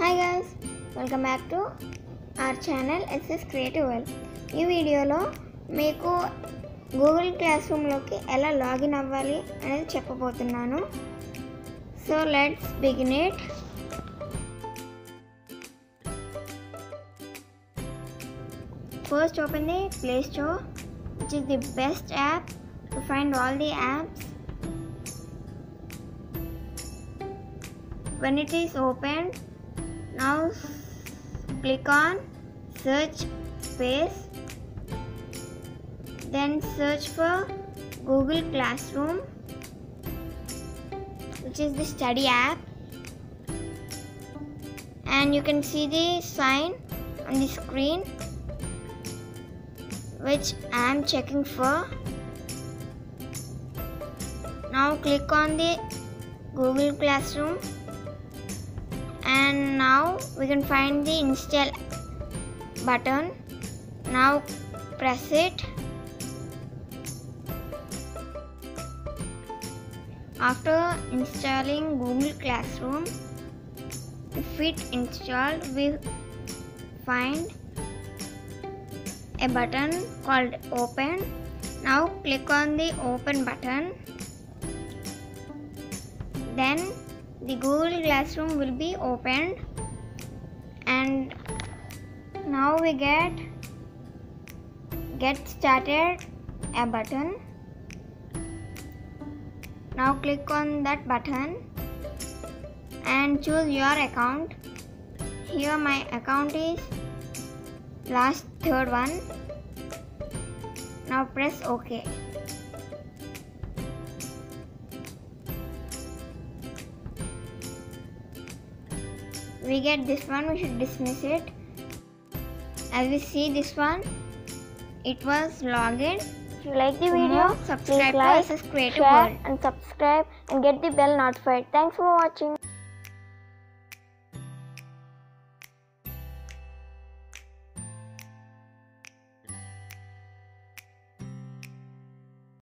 Hi guys welcome back to our channel SS creative world ఈ వీడియోలో మీకు Google class రూమ్లోకి ఎలా లాగిన్ అవ్వాలి అనేది చెప్పబోతున్నాను. So let's begin it first open the play store which is the best app to find all the apps. When it is opened now click on search space then search for google classroom which is the study app and you can see the sign on the screen which I am checking for. Now click on the Google Classroom and now we can find the install button. Now press it. After installing Google Classroom, if it installed, we find a button called open now click on the open button then the google classroom will be opened. And now we get get started a button. Now click on that button and choose your account. Here my account is last third one. Now press ok we get this one we should dismiss it as we see this one it was login If you like the For video, subscribe please to like, SS share and subscribe and get the bell notified. Thanks for watching.